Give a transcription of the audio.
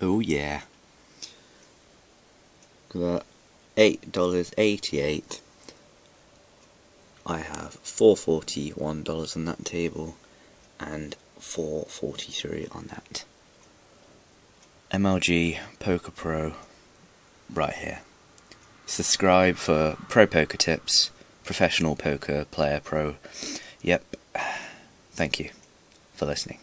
Oh yeah. Got eight dollars eighty eight. I have four forty one dollars on that table and four forty three on that. MLG Poker Pro right here. Subscribe for pro poker tips, professional poker player pro. Yep. Thank you for listening.